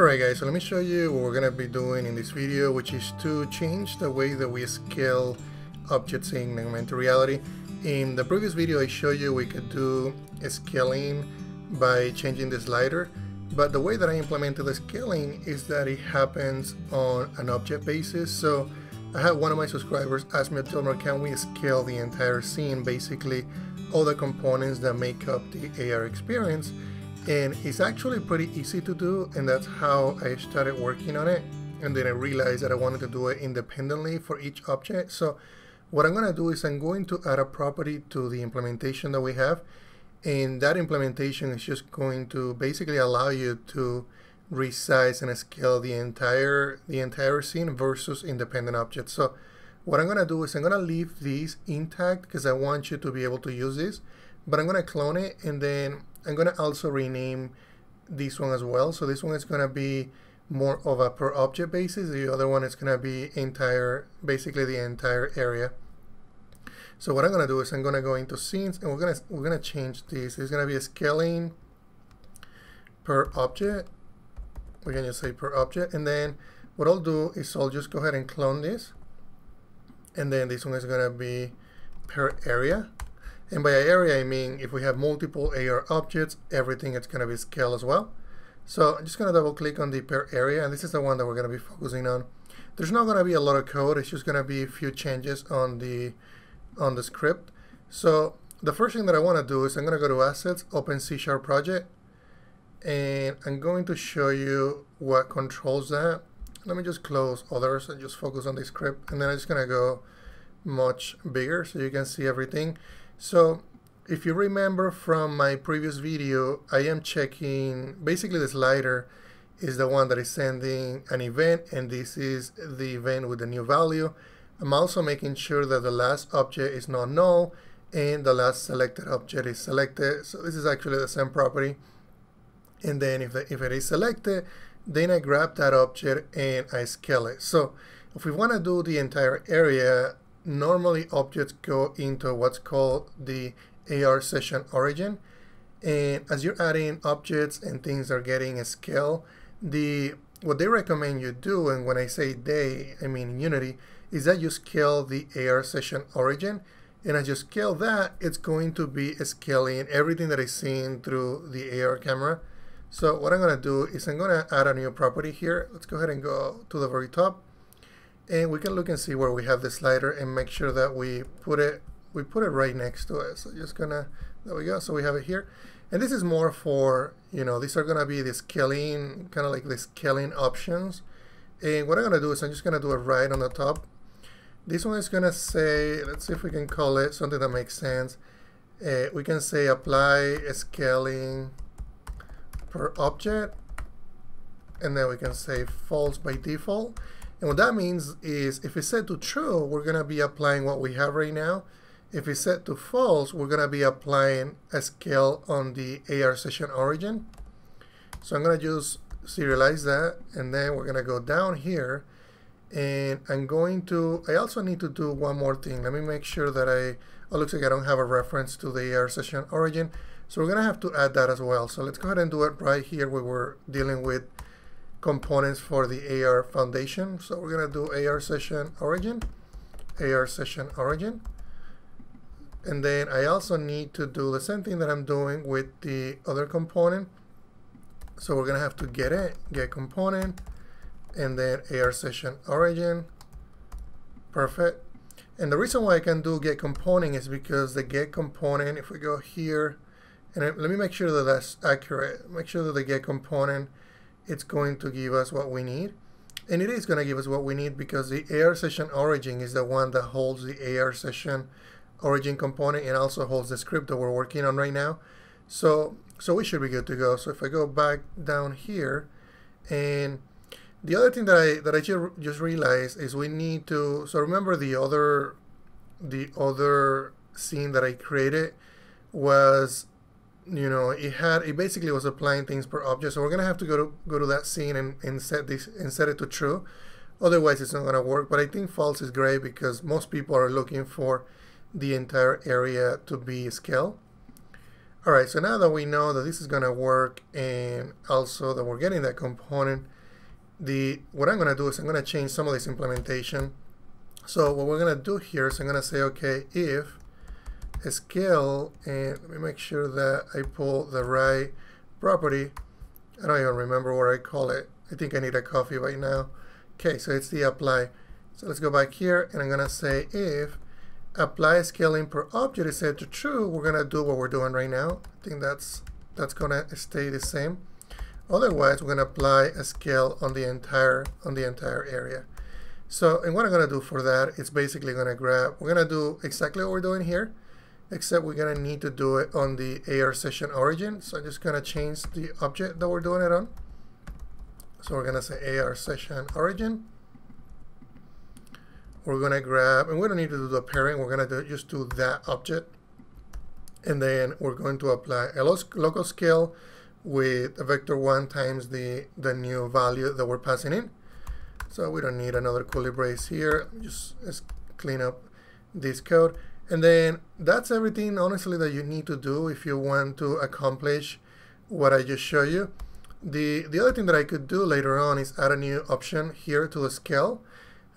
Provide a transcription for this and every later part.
Alright guys, so let me show you what we're going to be doing in this video, which is to change the way that we scale objects in augmented reality. In the previous video I showed you we could do scaling by changing the slider, but the way that I implemented the scaling is that it happens on an object basis. So I had one of my subscribers ask me, tell me, can we scale the entire scene, basically all the components that make up the AR experience? And it's actually pretty easy to do and that's how I started working on it. And then I realized that I wanted to do it independently for each object. So what I'm going to do is I'm going to add a property to the implementation that we have. And that implementation is just going to basically allow you to resize and scale the entire the entire scene versus independent objects. So what I'm going to do is I'm going to leave these intact because I want you to be able to use this but I'm going to clone it and then I'm going to also rename this one as well. So this one is going to be more of a per object basis. The other one is going to be entire, basically the entire area. So what I'm going to do is I'm going to go into scenes and we're going to we're going to change this. It's going to be a scaling per object. We can just say per object and then what I'll do is I'll just go ahead and clone this and then this one is going to be per area and by area, I mean if we have multiple AR objects, everything is going to be scaled as well. So I'm just going to double click on the per area, and this is the one that we're going to be focusing on. There's not going to be a lot of code. It's just going to be a few changes on the on the script. So the first thing that I want to do is I'm going to go to Assets, Open C Sharp Project, and I'm going to show you what controls that. Let me just close others and just focus on the script, and then I'm just going to go much bigger so you can see everything. So if you remember from my previous video, I am checking, basically the slider is the one that is sending an event and this is the event with the new value. I'm also making sure that the last object is not null and the last selected object is selected. So this is actually the same property. And then if, the, if it is selected, then I grab that object and I scale it. So if we want to do the entire area, normally objects go into what's called the AR session origin. And as you're adding objects and things are getting a scale, the what they recommend you do, and when I say they, I mean Unity, is that you scale the AR session origin. And as you scale that, it's going to be scaling everything that is seen through the AR camera. So what I'm going to do is I'm going to add a new property here. Let's go ahead and go to the very top and we can look and see where we have the slider and make sure that we put it we put it right next to it. So just gonna there we go. So we have it here. And this is more for you know these are gonna be the scaling kind of like the scaling options. And what I'm gonna do is I'm just gonna do it right on the top. This one is gonna say let's see if we can call it something that makes sense. Uh, we can say apply scaling per object. And then we can say false by default and what that means is if it's set to true, we're going to be applying what we have right now. If it's set to false, we're going to be applying a scale on the AR session origin. So I'm going to just serialize that and then we're going to go down here and I'm going to, I also need to do one more thing. Let me make sure that I, oh, looks like I don't have a reference to the AR session origin. So we're going to have to add that as well. So let's go ahead and do it right here where we're dealing with components for the AR foundation. So we're going to do AR session origin, AR session origin. And then I also need to do the same thing that I'm doing with the other component. So we're going to have to get it, get component, and then AR session origin. Perfect. And the reason why I can do get component is because the get component, if we go here, and let me make sure that that's accurate. Make sure that the get component it's going to give us what we need. And it is going to give us what we need because the AR session origin is the one that holds the AR session origin component and also holds the script that we're working on right now. So, so we should be good to go. So if I go back down here and the other thing that I that I just realized is we need to so remember the other the other scene that I created was you know, it had it basically was applying things per object. So we're gonna have to go to go to that scene and, and set this and set it to true. Otherwise, it's not gonna work. But I think false is great because most people are looking for the entire area to be scale. Alright, so now that we know that this is to work and also that we're getting that component, the what I'm to do is I'm to change some of this implementation. So what we're to do here is I'm to say, okay, if scale, and let me make sure that I pull the right property. I don't even remember what I call it. I think I need a coffee right now. Okay, so it's the apply. So let's go back here and I'm to say if apply scaling per object is set to true, we're to do what we're doing right now. I think that's that's to stay the same. Otherwise, we're to apply a scale on the entire on the entire area. So, and what I'm to do for that is basically going to grab, we're to do exactly what we're doing here, except we're to need to do it on the AR session origin. So I'm just to change the object that we're doing it on. So we're to say AR session origin. We're to grab, and we don't need to do the pairing, we're going to just do that object. And then we're going to apply a local scale with a vector 1 times the, the new value that we're passing in. So we don't need another curly brace here. Just let's clean up this code. And then that's everything, honestly, that you need to do if you want to accomplish what I just showed you. The, the other thing that I could do later on is add a new option here to the scale.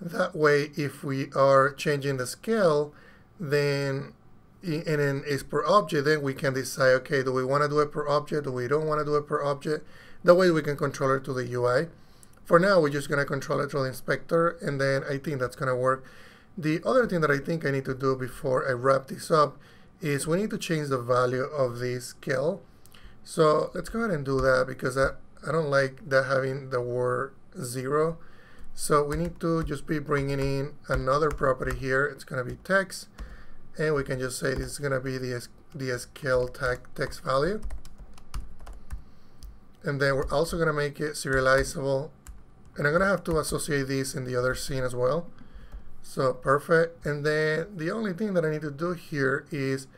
That way, if we are changing the scale, then and then it's per object, then we can decide, okay, do we want to do it per object? Do we don't want to do it per object? That way we can control it to the UI. For now, we're just going to control it through the inspector, and then I think that's going to work. The other thing that I think I need to do before I wrap this up is we need to change the value of the scale. So let's go ahead and do that because I, I don't like that having the word zero. So we need to just be bringing in another property here. It's going to be text. And we can just say this is going to be the, the scale tag text value. And then we're also going to make it serializable. And I'm going to have to associate this in the other scene as well. So perfect. And then the only thing that I need to do here is,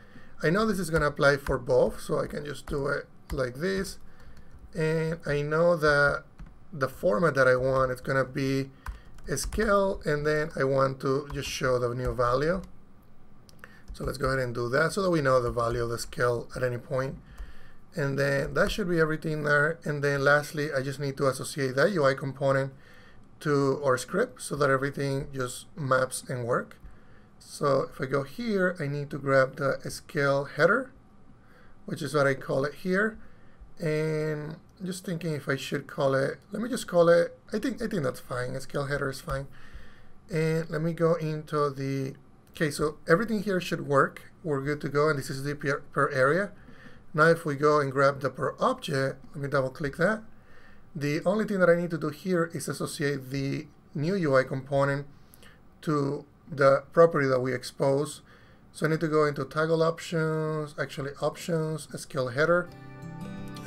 I know this is going to apply for both, so I can just do it like this. And I know that the format that I want is going to be a scale, and then I want to just show the new value. So let's go ahead and do that so that we know the value of the scale at any point. And then that should be everything there. And then lastly, I just need to associate that UI component to our script so that everything just maps and work. So if I go here, I need to grab the scale header, which is what I call it here. And just thinking if I should call it, let me just call it, I think I think that's fine, a scale header is fine. And let me go into the, okay, so everything here should work. We're good to go, and this is the per, per area. Now if we go and grab the per object, let me double click that. The only thing that I need to do here is associate the new UI component to the property that we expose. So I need to go into toggle options, actually options, scale header,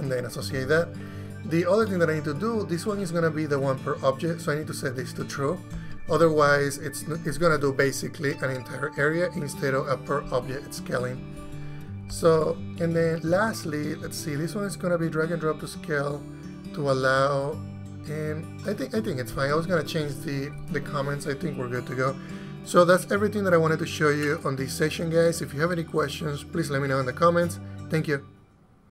and then associate that. The other thing that I need to do, this one is going to be the one per object, so I need to set this to true. Otherwise, it's, it's going to do basically an entire area instead of a per object scaling. So, and then lastly, let's see, this one is going to be drag and drop to scale to allow, and I think I think it's fine. I was to change the, the comments. I think we're good to go. So that's everything that I wanted to show you on this session, guys. If you have any questions, please let me know in the comments. Thank you.